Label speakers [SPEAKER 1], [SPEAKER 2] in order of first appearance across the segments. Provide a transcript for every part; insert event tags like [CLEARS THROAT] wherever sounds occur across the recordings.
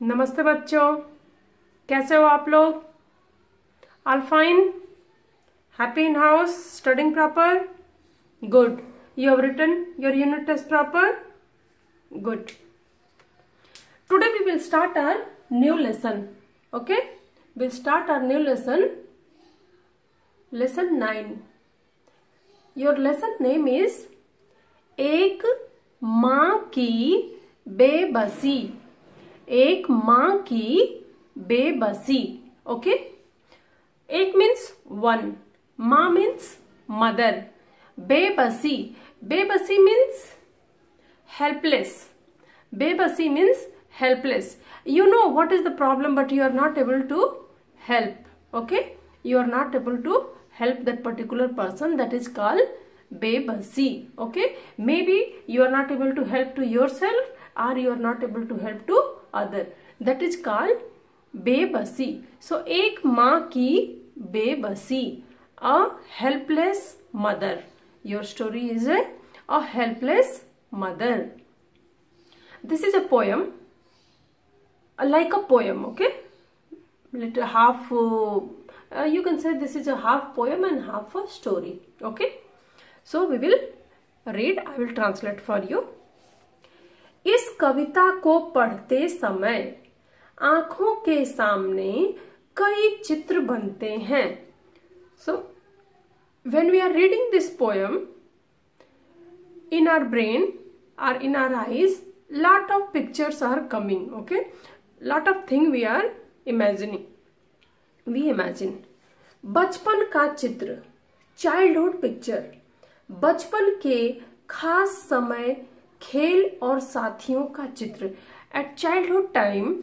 [SPEAKER 1] नमस्ते बच्चों, कैसे हो आप लोग? All fine happy in house studying proper good you have return your unit test proper good today we will start our new lesson okay will start our new lesson lesson nine your lesson name is एक माँ की बेबसी एक माँ की बेबसी okay एक means one माँ मीन्स मदर बेबसी बेबसी means helpless bebasi means helpless you know what is the problem but you are not able to help okay you are not able to help that particular person that is called bebasi okay maybe you are not able to help to yourself or you are not able to help to other that is called bebasi so ek maa ki bebasi a helpless mother your story is a a helpless mother. This is a poem, like a poem, okay? Little half, uh, uh, you can say this is a half poem and half a story, okay? So we will read, I will translate for you. इस कविता को पढ़ते समय आँखों के सामने कई चित्र बनते हैं। So when we are reading this poem in our brain or in our eyes lot of pictures are coming okay lot of thing we are imagining we imagine बचपन का चित्र चाइल्ड हुड पिक्चर बचपन के खास समय खेल और साथियों का चित्र। At childhood time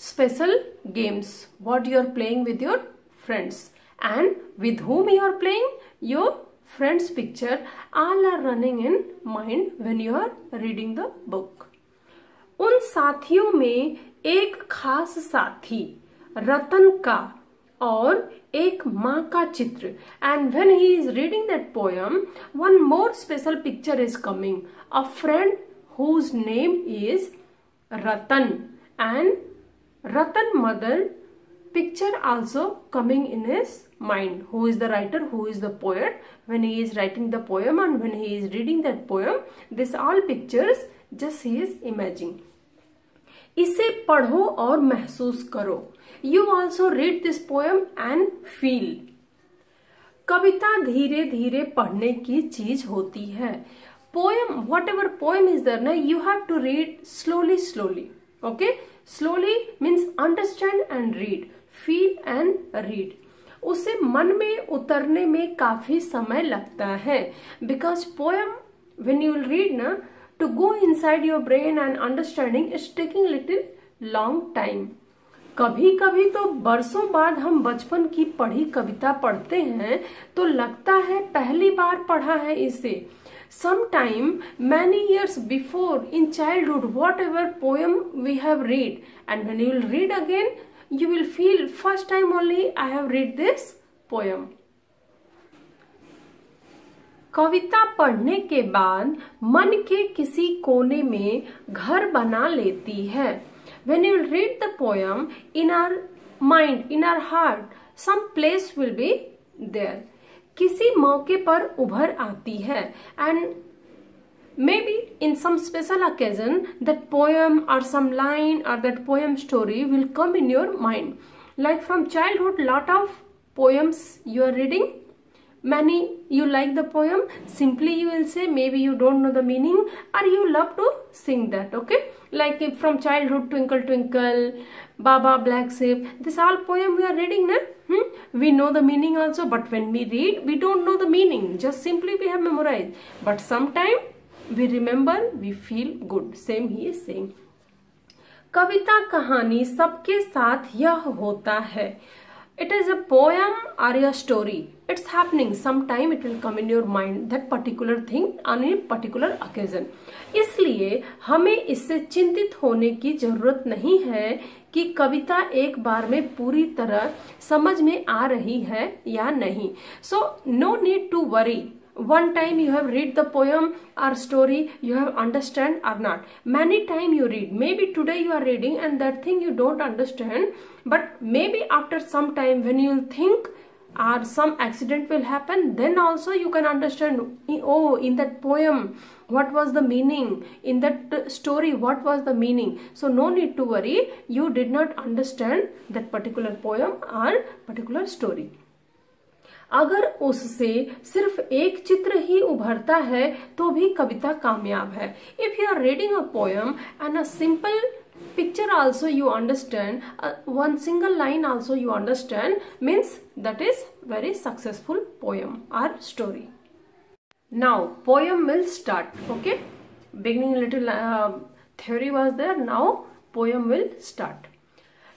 [SPEAKER 1] special games what you are playing with your friends and with home you are playing your friends picture all are running in mind when you are reading the book उन साथियों में एक खास साथी, रतन का और एक माँ का चित्र। And when he is reading that poem one more special picture is coming a friend whose name is Ratan and Ratan mother picture also coming in his mind who is the writer who is the poet when he is writing the poem and when he is reading that poem this all picture just he is imaging इसे पढ़ो और महसूस करो। You also read this poem and feel कविता धीरे धीरे पढ़ने की चीज़ होती है। Poem whatever poem is there ना you have to read slowly slowly okay slowly means understand and read feel and read उसे मन में उतरने में काफ़ी समय लगता है। Because poem when you read ना to go inside your brain and understanding is taking little long time कभी कभी तो बरसों बाद हम बचपन की पढ़ी कविता पढ़ते हैं तो लगता है पहली बार पढ़ा है इसे। Sometime many years before in childhood whatever poem we have read and when you read again you will feel first time only I have read this poem कविता पढ़ने के बाद मन के किसी कोने में घर बना लेती है। when you read the poem in our mind in our heart some place will be there किसी मौके पर उभर आती है and maybe in some special occasion that poem or some line or that poem story will come in your mind like from childhood lot of poems you are reading many you like the poem simply you will say maybe you don't know the meaning or you love to sing that okay Like from childhood twinkle twinkle baba black sheep this all poem we are reading na hmm? we know the meaning also but when we read we don't know the meaning just simply we have memorized but sometime we remember we feel good same he is saying कविता कहानी सबके साथ यह होता है it is a poem or a story it's happening some time it will come in your mind that particular thing on a particular occasion इसलिए हमें इससे चिंतित होने की ज़रूरत नहीं है कि कविता एक बार में पूरी तरह समझ में आ रही है या नहीं. So no need to worry one time you have read the poem or story you have understand or not many time you read may be today you are reading and that thing you don't understand but may be after some time when you think or some accident will happen then also you can understand oh in that poem what was the meaning in that story what was the meaning so no need to worry you did not understand that particular poem or particular story अगर उससे सिर्फ़ एक चित्र ही उभरता है तो भी कविता कामयाब है if you are reading a poem and a simple picture also you understand uh, one single line also you understand means that is very successful poem or story now poem will start okay beginning little uh, theory was there now poem will start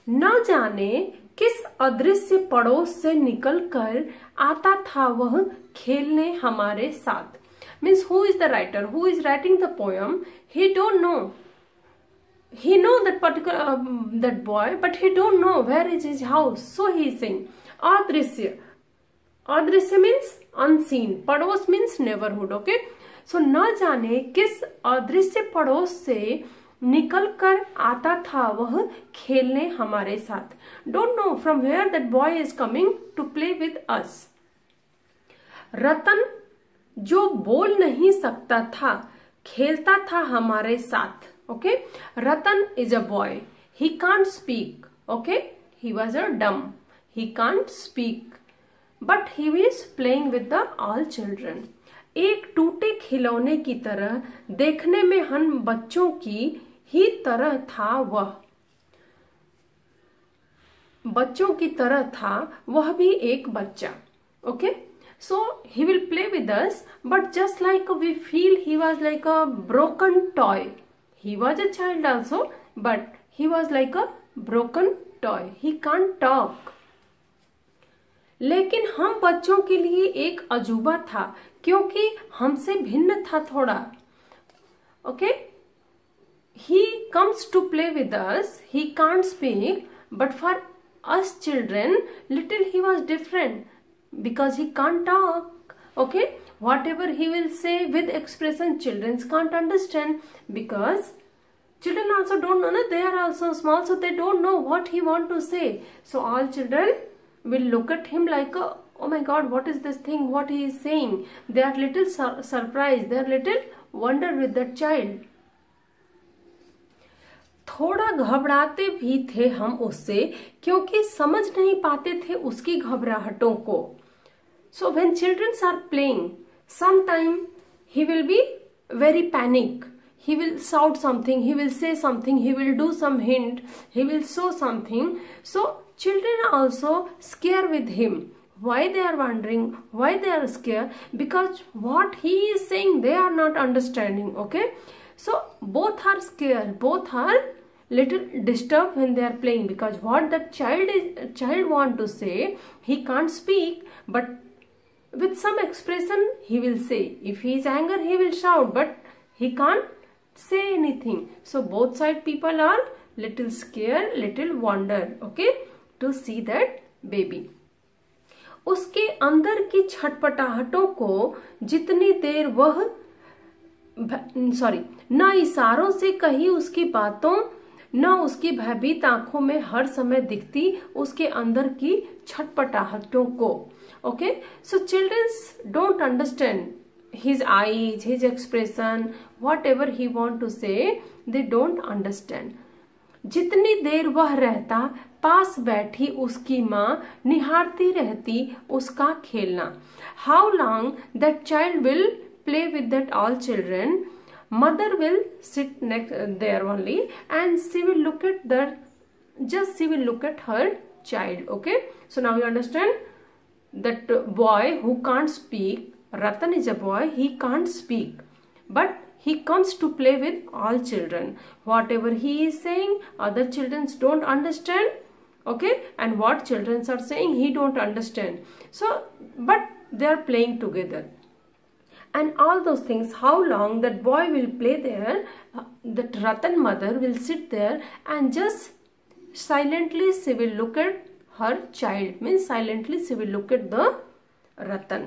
[SPEAKER 1] न जाने किस अदृश्य पड़ोस से निकलकर आता था वह खेलने हमारे साथ means who is the writer who is writing the poem he don't know he know that particular um, that boy but he don't know where is his house so he is saying adrisya adrisya means unseen pados means neighborhood okay so न जाने किस अदृश्य पड़ोस से निकल कर आता था वह खेलने हमारे साथ don't know from where that boy is coming to play with us Ratan जो बोल नहीं सकता था खेलता था हमारे साथ okay ratan is a boy he can't speak okay he was a dumb he can't speak but he is playing with the all children एक टूटे खिलौने की तरह देखने में हम बच्चों की ही तरह था वह बच्चों की तरह था वह भी एक बच्चा okay so he will play with us but just like we feel he was like a broken toy he was a child also, but he was like a broken toy. He can't talk. लेकिन हम बच्चों के लिए एक अजूबा था, क्योंकि हमसे भिन्न था थोड़ा। Okay he comes to play with us he can't speak but for us children little he was different because he can't talk okay? whatever he will say with expression children can't understand because children also don't know no? they are also small so they don't know what he want to say so all children will look at him like a, oh my god what is this thing what he is saying they are little sur surprised they are little wonder with that child थोड़ा घबराते भी थे हम उससे क्योंकि समझ नहीं पाते थे उसकी घबराहटों को so when childrens are playing sometime he will be very panic. He will shout something he will say something he will do some hint he will show something. So children also scare with him. Why they are wondering why they are scared? Because what he is saying they are not understanding okay? So both are scared both are little disturbed when they are playing because what the child is child want to say he can't speak but with some expression he will say if he is anger he will shout but he can't say anything so both side people are little scared little wonder okay to see that baby उसके अंदर की छटपटाहटों को जितनी देर वह sorry न इशारों से कही उसकी बातों न उसकी भयभीत आँखों में हर समय दिखती उसके अंदर की छटपटाहटों को okay? So children don't understand his eyes, his expression, whatever he want to say, they don't understand. जितनी देर वह रहता, पास बैठी उसकी माँ, निहारती रहती उसका खेलना। How long that child will play with that all children mother will sit next there only and she will look at there just she will look at her child okay so now you understand that boy who can't speak, Ratan is a boy, he can't speak. But he comes to play with all children. Whatever he is saying, other children don't understand. Okay, and what children are saying, he don't understand. So, but they are playing together. And all those things, how long that boy will play there, uh, that Ratan mother will sit there and just silently she will look at her child means silently she will look at the ratan.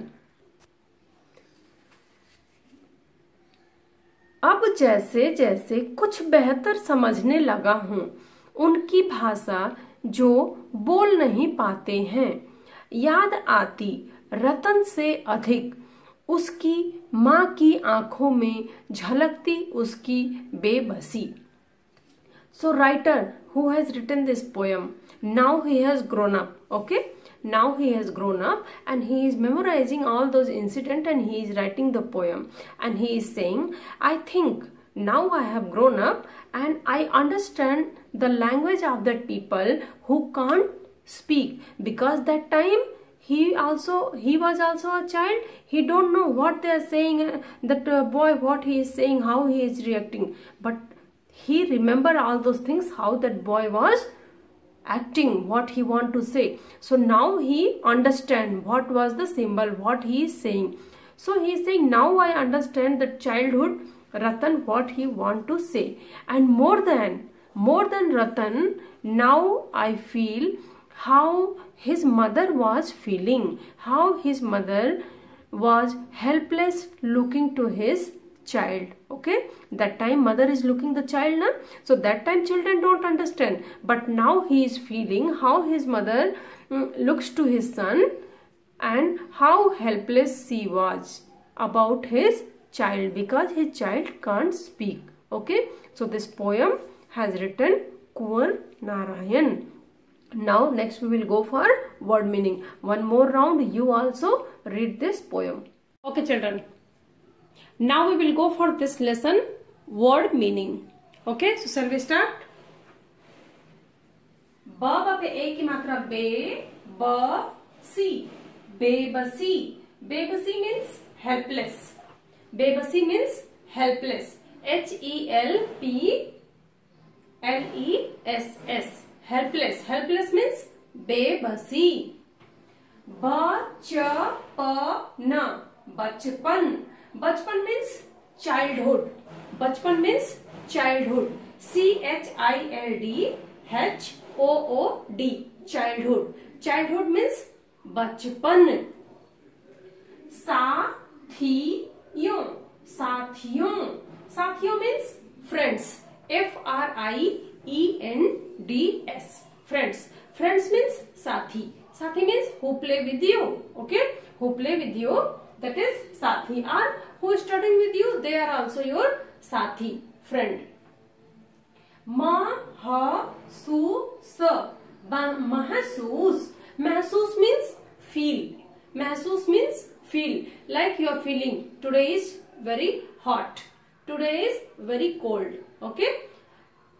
[SPEAKER 1] अब जैसे जैसे कुछ बेहतर समझने लगा हूँ, उनकी भाषा जो बोल नहीं पाते हैं, याद आती रतन से अधिक। उसकी माँ की आँखों में झलकती उसकी बेबसी। So writer who has written this poem now he has grown up okay? Now he has grown up and he is memorizing all those incident and he is writing the poem. And he is saying i think now i have grown up and i understand the language of the people who can't speak because that time he also he was also a child. He don't know what they are saying that uh, boy what he is saying how he is reacting. But he remember all those things how that boy was acting what he want to say. So now he understand what was the symbol what he is saying. So he is saying now i understand the childhood ratan what he want to say. And more than more than ratan now i feel how his mother was feeling, how his mother was helpless looking to his child okay that time mother is looking the child na so that time children don't understand but now he is feeling how his mother mm, looks to his son and how helpless she was about his child because his child can't speak okay so this poem has written Kunwar Narayan now next we will go for word meaning. One more round you also read this poem. Okay children. Now we will go for this lesson word meaning. Okay so shall we start? ब पे ए की मात्रा बे ब सी बेबसी बेबसी means helpless बेबसी means helpless H E L P L E S S helpless helpless means बेबसी बचपन बचपन बचपन मीन्स चाइल्डहुड बचपन means childhood C H I L D H O O D childhood childhood means बचपन साथियों साथियों साथियों means friends F R I E N D S. Friends. Friends means Sathi. Sathi means who play with you. Okay. Who play with you. that is Sathi or who is studying with you they are also your Sathi friend. Ma, ha, su, sa. Mahasus. Mahasus means feel. Mahasus means feel. Like you are feeling. Today is very hot. Today is very cold. Okay.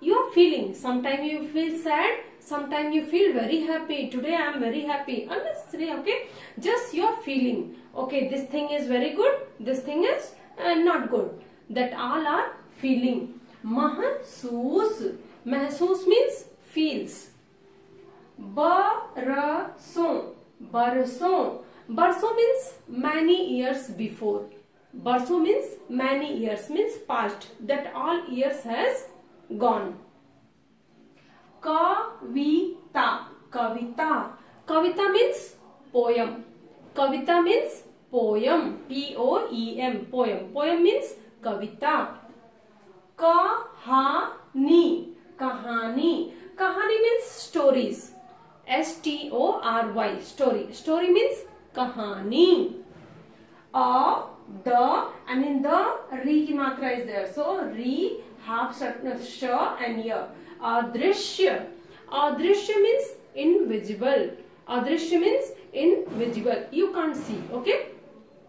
[SPEAKER 1] You are feeling. Sometimes you feel sad sometimes you feel very happy. Today I am very happy. Unnecessary, okay? Just your feeling. Okay, this thing is very good, this thing is uh, not good. That all are feeling. Mahsoos. Mahsoos means feels. Barason. Barason. Barso means many years before. Barso means many years means past. That all years has gone कविता कविता कविता means poem कविता means poem P O E M poem poem means कविता कहानी कहानी कहानी means stories S T O R Y story story means कहानी a the I mean the री की मात्रा इज़ देयर सो री हाफ़ एंड अदृश्य अदृश्य मीन्स इनविजिबल अदृश्य means invisible you can't see okay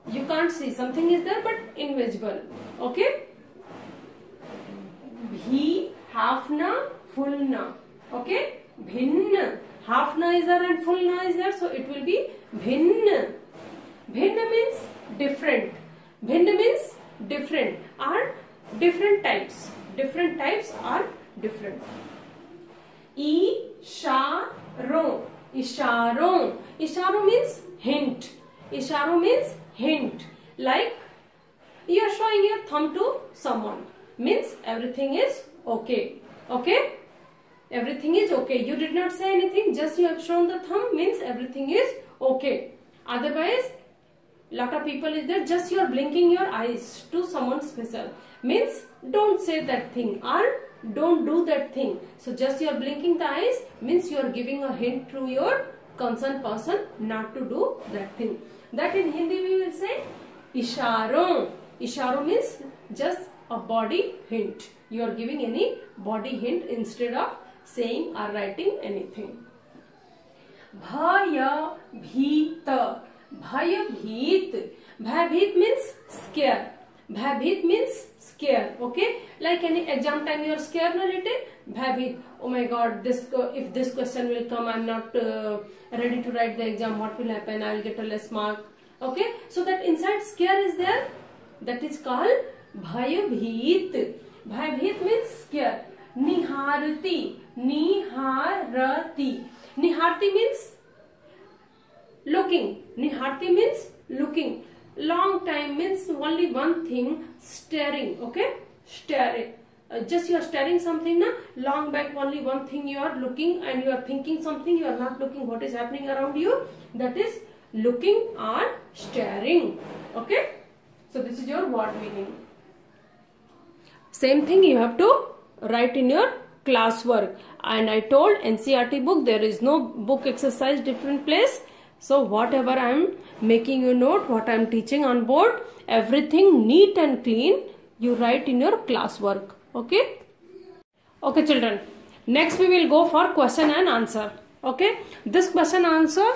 [SPEAKER 1] you can't see something is there but invisible okay भी half न फुल न ओके भिन्न हाफ़ न इज़ दर एंड फुल न is there so it will be भिन्न भिन्न means different भिन्न means different are different types different types are different. Isharo. Isharo. Isharo means hint. Isharo means hint. Like you are showing your thumb to someone. Means everything is okay. Okay? Everything is okay. You did not say anything. Just you have shown the thumb means everything is okay. Otherwise, lot of people is there just you are blinking your eyes to someone special means don't say that thing or don't do that thing so just you are blinking the eyes means you are giving a hint to your concerned person not to do that thing that in hindi we will say isharon isharo means just a body hint you are giving any body hint instead of saying or writing anything भय भीत भयभीत भयभीत means scare भयभीत means scare okay like any exam time your scare related भयभीत ओ my God this if this question will come I am not ready to write the exam what will happen I will get a mark okay so that inside scare is there that is called भयभीत भयभीत means scare निहारती निहारती निहारती means looking निहारती means looking long time means only one thing staring okay? Staring. Uh, just you are staring something na? Long back only one thing you are looking and you are thinking something you are not looking what is happening around you. That is looking or staring okay? So this is your word meaning. Same thing you have to write in your classwork. And i told ncrt book there is no book exercise different place so whatever I am making you note, what I am teaching on board, everything neat and clean, you write in your classwork. Okay? Okay children, next we will go for question and answer. Okay? This question answer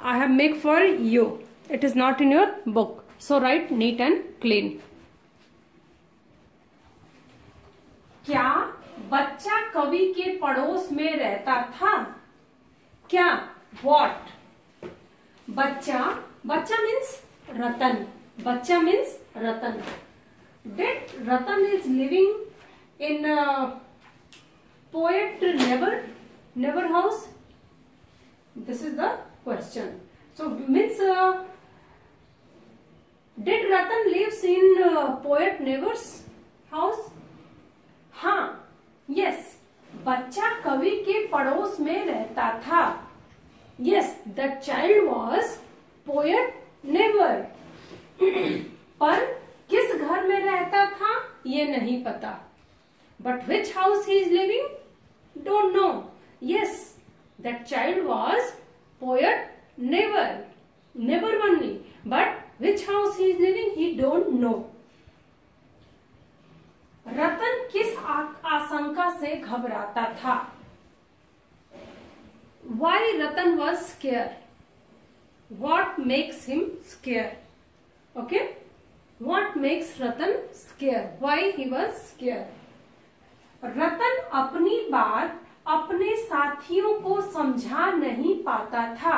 [SPEAKER 1] I have make for you. It is not in your book. So write neat and clean. क्या बच्चा कवि के पड़ोस में रहता था क्या what बच्चा बच्चा मीन्स रतन, बच्चा means Ratan. That Ratan is living in poet never never house this is the question so means did Ratan lives in poet never's house हाँ यस बच्चा कवि के पड़ोस में रहता था। Yes, the child was poet never. पर किस घर में रहता था, ये नहीं पता। But which house he is living don't know yes that child was poet never never only but which house he is living he don't know Ratan किस आशंका से घबराता था? Why Ratan was scared? What makes him scared? Okay? What makes Ratan scared? Why he was scared? रतन अपनी बात अपने साथियों को समझा नहीं पाता था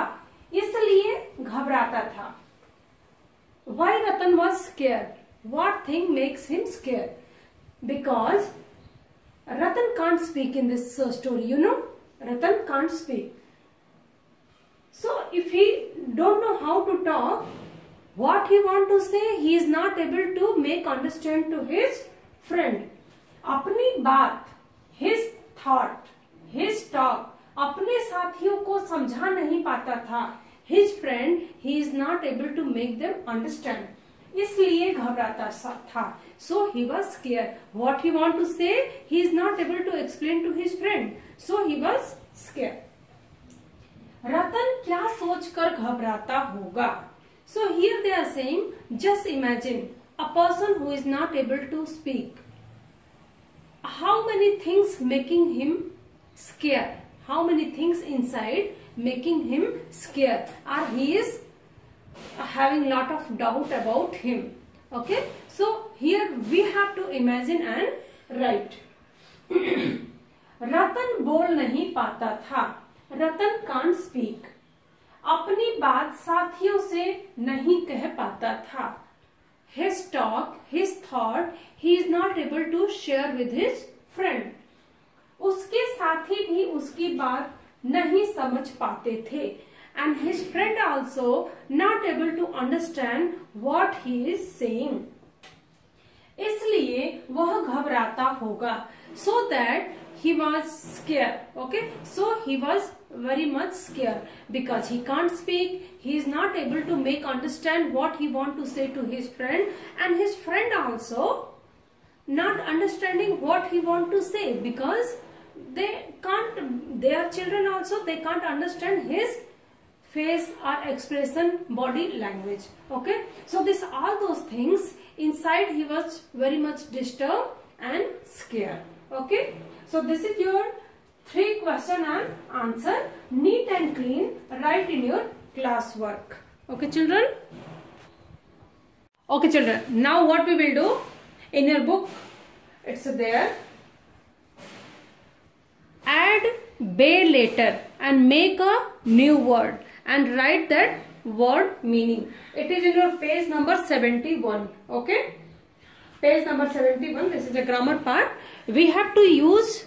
[SPEAKER 1] इसलिए घबराता था Why Ratan was scared? What thing makes him scared? Because Ratan can't speak in this story, you know. Ratan can't speak. So if he don't know how to talk, what he want to say, he is not able to make understand to his friend. अपनी बात, his thought, his talk, अपने साथियों को समझा नहीं पाता था His friend, he is not able to make them understand. इसलिए घबराता था so he was scared what he want to say he is not able to explain to his friend so he was scared रतन क्या सोचकर घबराता होगा? So here they are saying just imagine a person who is not able to speak how many things making him scare how many things inside making him scare are he is having lot of doubt about him. Okay? So here we have to imagine and write. [CLEARS THROAT] Ratan बोल नहीं पाता था। रतन कांड speak अपनी बात साथियों से नहीं कह पाता था। His talk his thought he is not able to share with his friend उसके साथी भी उसकी बात नहीं समझ पाते थे। And his friend also not able to understand what he is saying इसलिए वह घबराता होगा। So that he was scared okay so he was very much scared because he can't speak. He is not able to make understand what he want to say to his friend. And his friend also not understanding what he want to say because they can't their children also they can't understand his face or expression body language. Okay? So this all those things inside he was very much disturbed and scared. Okay? So this is your three question and answer. Neat and clean. Write in your classwork. okay children? Okay children. Now what we will do? In your book it's there. Add bay letter and make a new word and write that word meaning. It is in your page number 71 okay? Page number 71 this is a grammar part. We have to use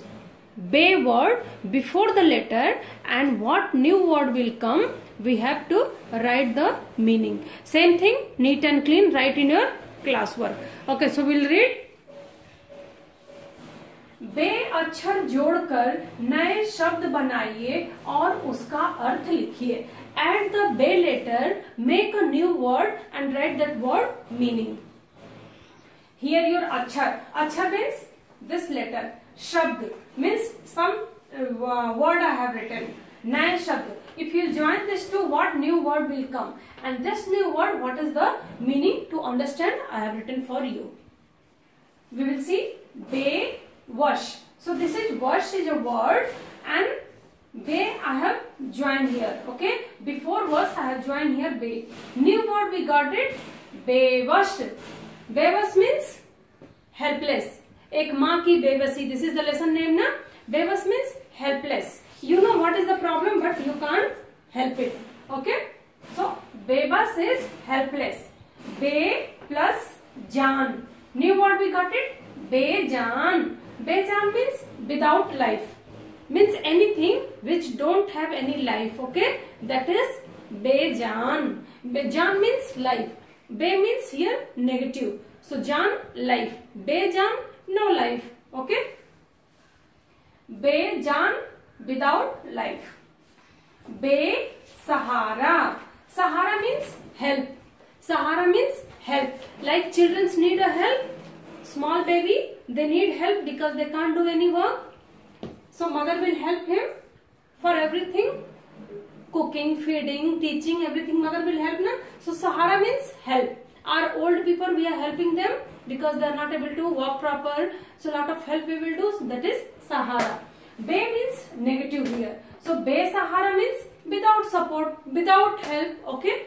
[SPEAKER 1] bay word before the letter and what new word will come we have to write the meaning same thing neat and clean write in your classwork okay so we'll read बे अक्षर जोड़कर नए शब्द बनाइए और उसका अर्थ लिखिए add the bay letter make a new word and write that word meaning here your अक्षर अक्षर means this letter shabd means some uh, word I have written naya shabd. If you join this to what new word will come? And this new word what is the meaning to understand I have written for you? We will see bay wash. So this is wash is a word and bay I have joined here okay? Before wash I have joined here bay new word we got it bay wash bay wash means helpless एक माँ की बेबसी this is the lesson name ना? बेबस means helpless you know what is the problem but you can't help it okay so बेबस is helpless बे plus जान. New word we got it बेजान. बेजान means without life means anything which don't have any life, okay? That is bejan bejan means life. be means here negative. So jan life. bejan no life okay bejan without life be sahara sahara means help sahara means help like children need a help small baby they need help because they can't do any work so mother will help him for everything cooking feeding teaching everything mother will help na so sahara means help our old people we are helping them because they are not able to walk proper. So lot of help we will do. That is Sahara. Be means negative here. So Be Sahara means without support, without help. Okay.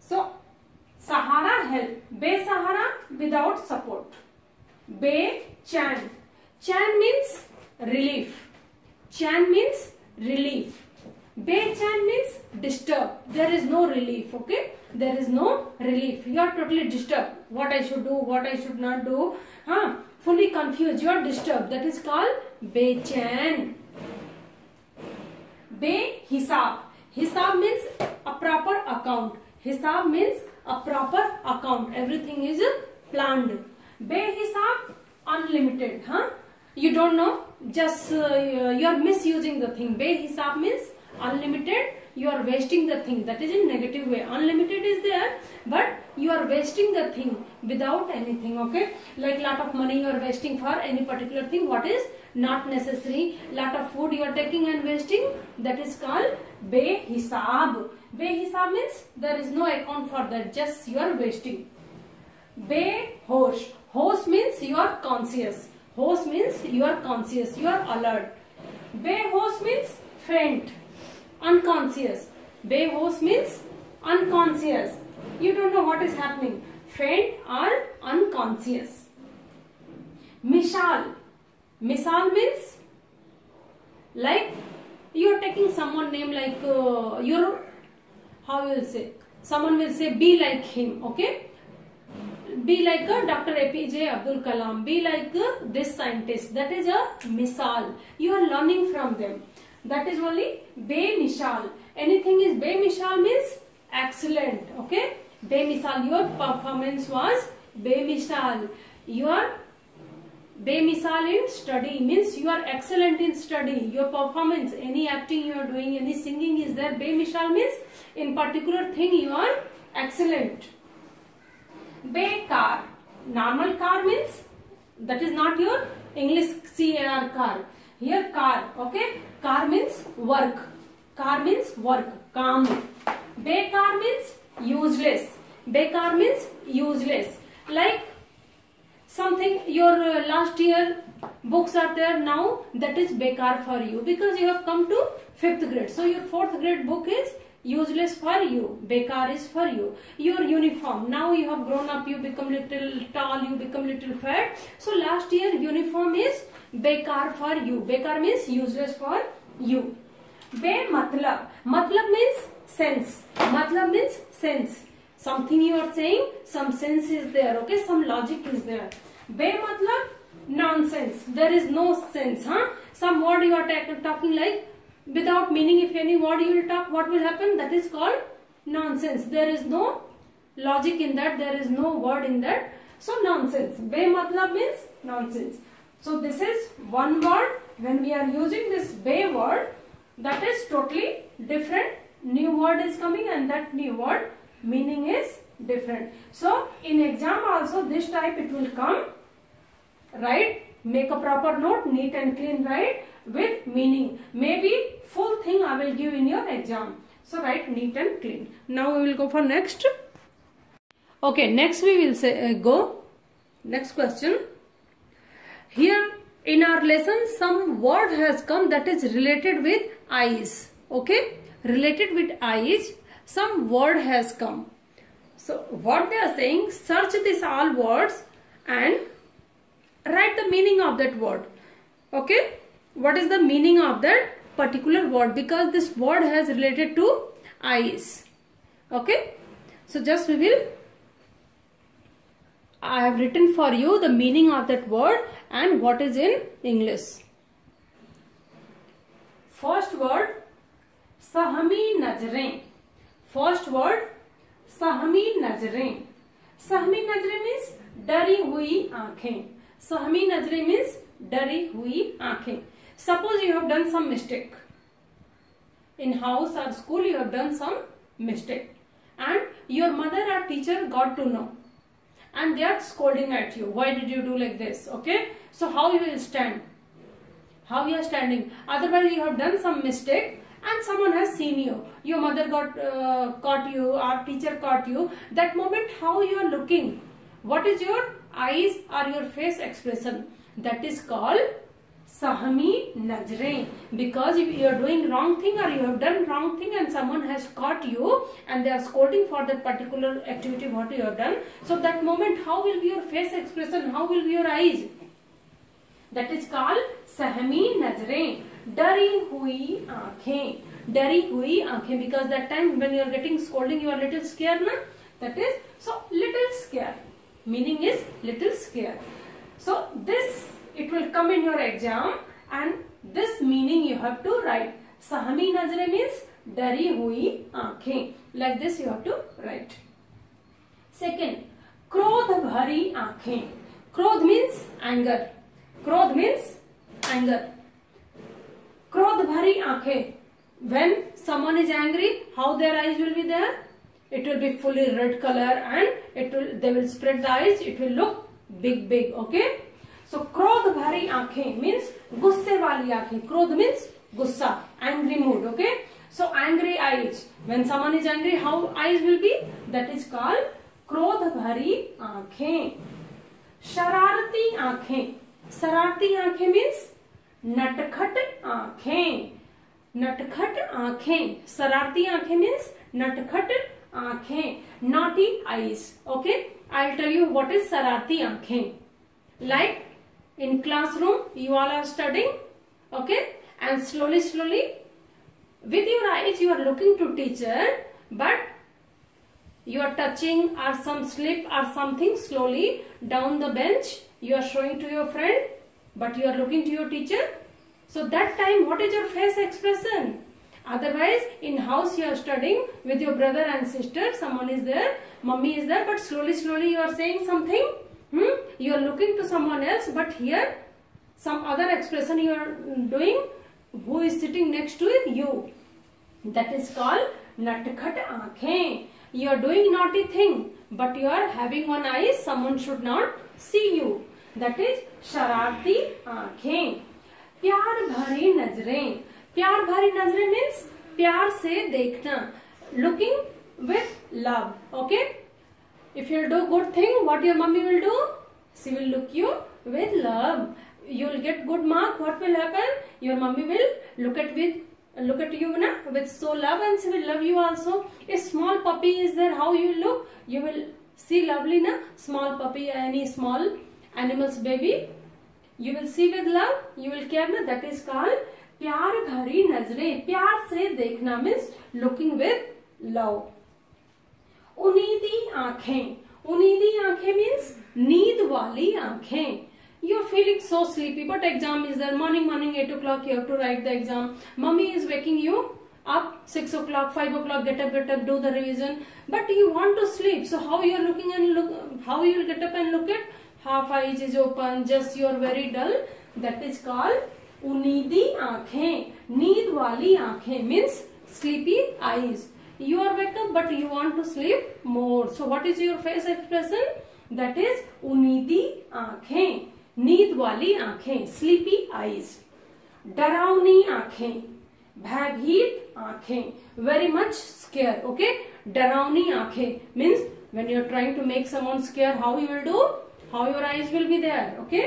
[SPEAKER 1] So Sahara help. Be Sahara without support. Be Chan. Chan means relief. Chan means relief. Be Chan means disturb. There is no relief. Okay there is no relief you are totally disturbed what i should do what i should not do huh fully confused you are disturbed that is called bechain be hisab hisab means a proper account hisab means a proper account everything is planned be hisab unlimited huh you don't know just uh, you are misusing the thing be hisab means unlimited you are wasting the thing. That is in negative way. Unlimited is there but you are wasting the thing without anything okay? Like lot of money you are wasting for any particular thing what is? Not necessary. Lot of food you are taking and wasting that is called be hisab be hisab means there is no account for that just you are wasting. Be hosh means you are conscious. Hosh means you are conscious. You are alert. Be hosh means faint unconscious. Behosh means unconscious. You don't know what is happening. Faint or unconscious. Mishal. Misal means like you are taking someone name like uh, your how you will say someone will say be like him okay be like a Dr. APJ Abdul Kalam be like uh, this scientist that is a misal you are learning from them that is only be-mishal. Anything is be-mishal means excellent. Okay. Be-mishal, your performance was be-mishal. Your Bemisal in study means you are excellent in study. Your performance, any acting you are doing, any singing is there. Bemisal means in particular thing you are excellent. Bekar. Normal car means that is not your English CAR car. Here car, okay? Car means work. Car means work. काम. Bekar means useless. Bekar means useless. Like something your uh, last year books are there now that is bekar for you because you have come to fifth grade. So your fourth grade book is useless for you. Bekar is for you. Your uniform. Now you have grown up, you become little tall, you become little fat. So last year uniform is बेकार for you बेकार means useless for you बे मतलब मतलब means sense मतलब means sense something you are saying some sense is there okay some logic is there बे मतलब nonsense there is no sense हाँ? Some word you are talking like without meaning if any word you will talk what will happen that is called nonsense there is no logic in that there is no word in that so nonsense बे मतलब means nonsense so this is one word when we are using this be word that is totally different new word is coming and that new word meaning is different so in exam also this type it will come right make a proper note neat and clean right with meaning. Maybe full thing I will give in your exam. So write neat and clean. Now we will go for next. Okay, next we will say uh, go. Next question. Here in our lesson some word has come that is related with eyes. Okay, related with eyes some word has come. So what they are saying search these all words and write the meaning of that word. Okay what is the meaning of that particular word because this word has related to eyes okay so just we will I have written for you the meaning of that word and what is in English first word सहमी नजरें first word सहमी नजरें सहमी नजरें means डरी हुई आंखें सहमी नजरें means डरी हुई आंखें Suppose you have done some mistake. In house or school you have done some mistake. And your mother or teacher got to know. And they are scolding at you. Why did you do like this? Okay. So how you will stand? How you are standing? Otherwise you have done some mistake and someone has seen you. Your mother got uh, caught you or teacher caught you. That moment how you are looking? What is your eyes or your face expression? That is called sahami najrein because if you are doing wrong thing or you have done wrong thing and someone has caught you and they are scolding for that particular activity what you have done so that moment how will be your face expression how will be your eyes that is called sahmi najrein dari hui aankhein dari hui aankhein because that time when you are getting scolding you are little scared na that is so little scared meaning is little scared so this it will come in your exam and this meaning you have to write. Sahami nazre means dari hui aankhein. Like this you have to write. Second, krodh bhari aankhein. Krodh means anger. Krodh means anger. Krodh bhari aankhein. When someone is angry, how their eyes will be there? It will be fully red color and it will they will spread the eyes. It will look big big. Okay. So क्रोध भरी आँखें means गुस्से वाली आँखें। क्रोध means गुस्सा angry mood okay so angry eyes when someone is angry how eyes will be that is called क्रोध भरी आँखें। शरारती आँखें। शरारती आँखें मीन्स नटखट आँखें। नटखट आँखें। शरारती आँखें मीन्स नटखट आँखें। Naughty eyes okay I tell you what is शरारती आँखें। Like in classroom you all are studying okay? And slowly slowly with your eyes you are looking to teacher but you are touching or some slip or something slowly down the bench you are showing to your friend but you are looking to your teacher. So that time what is your face expression? Otherwise in house you are studying with your brother and sister someone is there mummy is there but slowly slowly you are saying something hmm? you are looking to someone else but here some other expression you are doing who is sitting next to you that is called natkhat aankhein you are doing naughty thing but you are having one eye someone should not see you that is shararti aankhein प्यार भरी नज़रें प्यार भरी नज़रें means प्यार से देखना looking with love okay if you do good thing what your mummy will do she will look you with love you will get good mark what will happen your mommy will look at with look at you na with so love and she will love you also if small puppy is there how you look you will see lovely na small puppy any small animals baby you will see with love you will care na that is called प्यार भरी नज़रें प्यार से देखना means looking with love उनीदी आँखें उनीदी आँखें मीन्स नींद वाली आँखें you are feeling so sleepy but exam is there morning morning 8 o'clock you have to write the exam mommy is waking you up 6 o'clock 5 o'clock get up get up do the revision but you want to sleep so how you are looking and look how you will get up and look at half eyes is open just you are very dull that is called unidi aankhein need wali aankhein means sleepy eyes you are wake up but you want to sleep more so what is your face expression that is unidi aankhein नींद वाली आँखें sleepy eyes डरावनी आँखें भयभीत आँखें very much scare okay डरावनी आँखें means when you are trying to make someone scared how you will do how your eyes will be there okay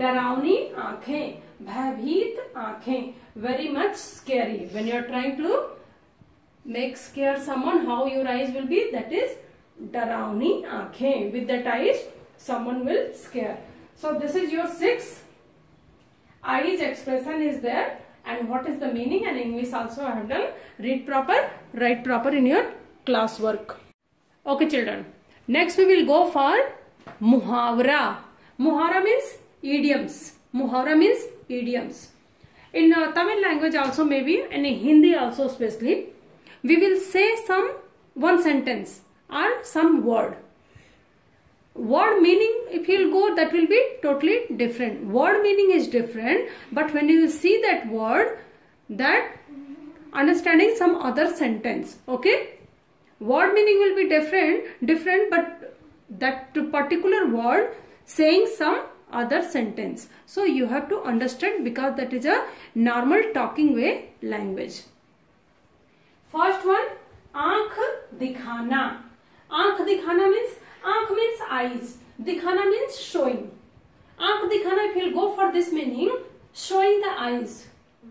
[SPEAKER 1] डरावनी आँखें भयभीत आँखें very much scary when you are trying to make scare someone how your eyes will be that is डरावनी आंखें with that eyes someone will scare So this is your six eyes expression is there and what is the meaning and English also I have done. Read proper, write proper in your class work. Okay children. Next we will go for muhavra. Muhavra means idioms. Muhavra means idioms. In uh, Tamil language also maybe and in Hindi also especially we will say some one sentence or some word. Word meaning if you'll go that will be totally different. Word meaning is different but when you see that word that understanding some other sentence okay? Word meaning will be different different but that particular word saying some other sentence. So you have to understand because that is a normal talking way language first one आँख दिखाना। आँख दिखाना means आँख means eyes दिखाना means showing आँख दिखाना fill go for this meaning showing the eyes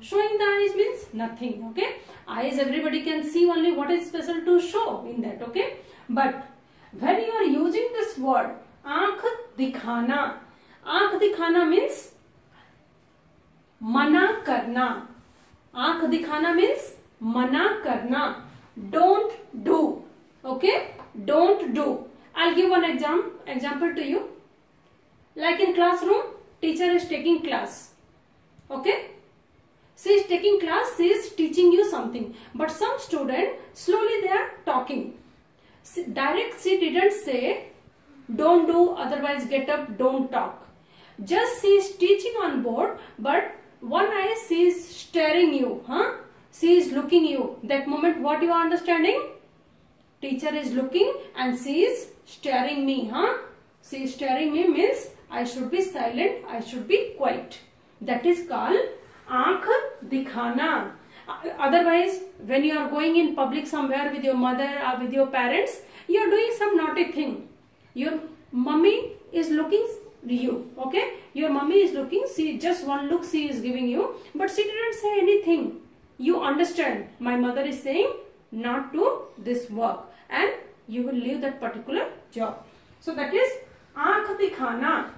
[SPEAKER 1] showing the eyes means nothing okay eyes everybody can see only what is special to show in that okay but when you are using this word आँख दिखाना आँख दिखाना means मना करना। आँख दिखाना means मना करना। Don't do okay don't do I give one exam example to you like in classroom teacher is taking class okay she is taking class she is teaching you something but some student slowly they are talking direct she didn't say don't do otherwise get up don't talk just she is teaching on board but one eye she is staring you हा She is looking you. That moment what you are understanding? Teacher is looking and she is staring me, huh? See, staring me means I should be silent, I should be quiet. That is called aankh dikhana. Otherwise, when you are going in public somewhere with your mother or with your parents, you are doing some naughty thing. Your mummy is looking you, okay? Your mummy is looking, see just one look she is giving you, but she didn't say anything. You understand, my mother is saying not to this work and you will leave that particular job. So that is aankh dikhana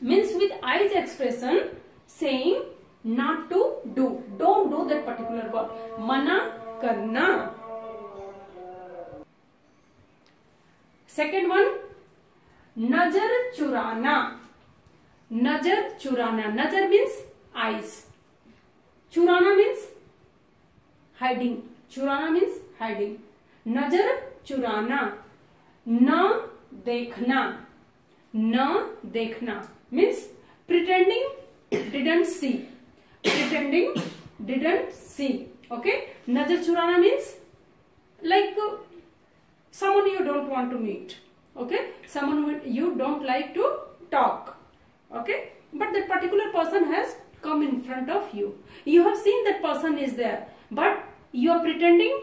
[SPEAKER 1] means with eyes expression saying not to do. Don't do that particular work. Mana karna. Second one, nazar churana. Nazar churana. Nazar means eyes. Churana means hiding. Churana means hiding. Nazar churana. Na dekhna. Na dekhna means pretending didn't see. Pretending didn't see. Okay? Nazar churana means like uh, someone you don't want to meet. Okay? Someone you don't like to talk. Okay? But that particular person has come in front of you. You have seen that person is there but you are pretending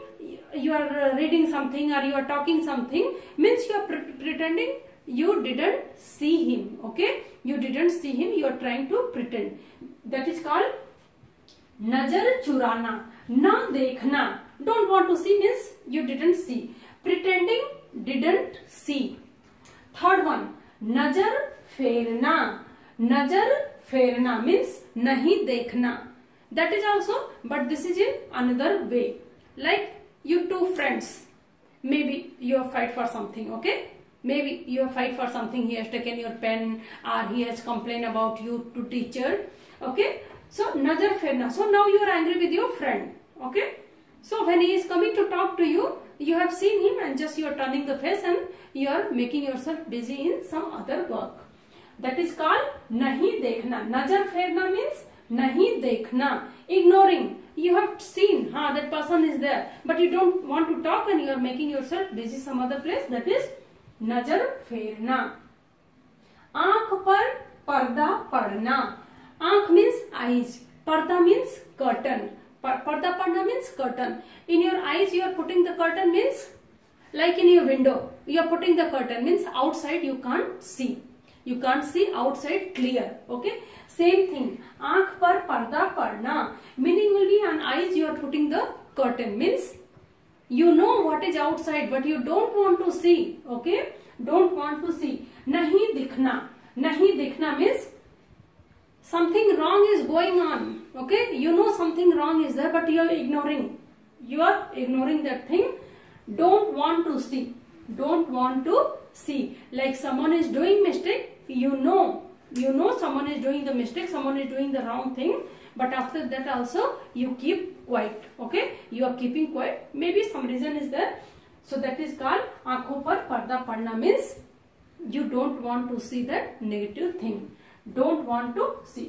[SPEAKER 1] you are uh, reading something or you are talking something means you are pre pretending you didn't see him okay? You didn't see him you are trying to pretend. That is called nazar churana na dekhna. Don't want to see means you didn't see. Pretending didn't see. Third one nazar ferna. Nazar ferna means nahi dekhna that is also but this is in another way. Like you two friends. Maybe you have fight for something okay? Maybe you have fight for something he has taken your pen or he has complained about you to teacher okay? So nazar ferna so now you are angry with your friend okay? So when he is coming to talk to you you have seen him and just you are turning the face and you are making yourself busy in some other work. That is called nahi dekhna. Nazar ferna means नहीं देखना। Ignoring you have seen हाँ that person is there but you don't want to talk and you are making yourself busy some other place that is नज़र फेरना आँख पर पर्दा पड़ना आँख मीन्स आईज पर्दा मीन्स कर्टन पर्दा पड़ना means curtain in your eyes you are putting the curtain means like in your window you are putting the curtain means outside you can't see you can't see outside clear okay same thing आँख पर पर्दा पड़ना। Meaning will be on eyes you are putting the curtain means you know what is outside but you don't want to see okay don't want to see नहीं दिखना नहीं दिखना means something wrong is going on okay you know something wrong is there but you are ignoring you are ignoring that thing don't want to see don't want to see like someone is doing mistake you know you know someone is doing the mistake someone is doing the wrong thing but after that also you keep quiet okay you are keeping quiet maybe some reason is there so that is called aankhon par parda padna means you don't want to see that negative thing don't want to see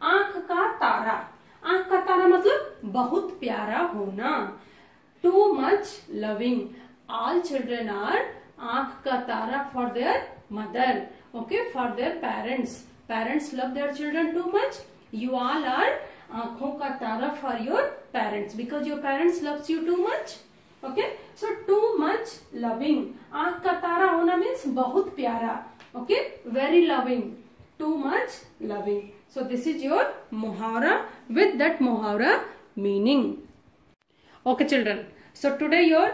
[SPEAKER 1] आँख का तारा आँख का तारा मतलब बहुत प्यारा होना too much loving all children are आँख का तारा for their mother okay for their parents parents love their children too much you all are आँखों का तारा for your parents because your parents loves you too much okay so too much loving आँख का तारा होना means बहुत प्यारा okay, very loving. Too much loving. So this is your muhara with that muhara meaning. Okay, children. So today your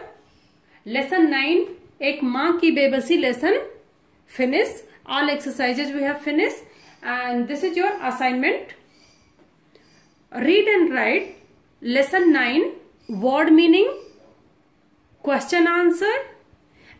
[SPEAKER 1] lesson 9 एक माँ की बेबसी lesson finish all exercises we have finished and this is your assignment read and write lesson 9 word meaning question answer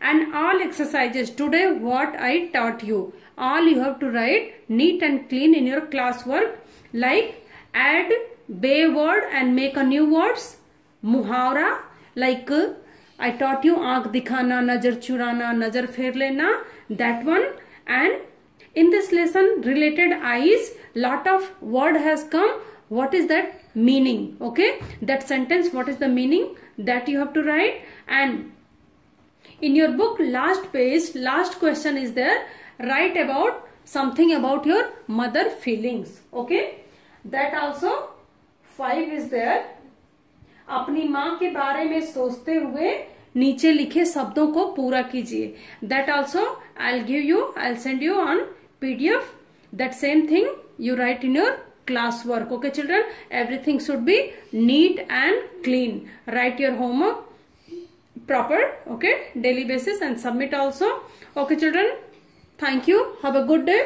[SPEAKER 1] and all exercises today what I taught you. All you have to write neat and clean in your classwork like add bay word and make a new words. Muhara like uh, I taught you aankh dikhana, nazar churana, nazar pher lena that one and in this lesson related eyes lot of word has come what is that meaning okay that sentence what is the meaning that you have to write and in your book last page last question is there write about something about your mother feelings okay that also five is there अपनी माँ के बारे में सोचते हुए नीचे लिखे शब्दों को पूरा कीजिए। That also I give you I'll send you on P D F that same thing you write in your class work okay children everything should be neat and clean write your homework proper okay daily basis and submit also okay children thank you have a good day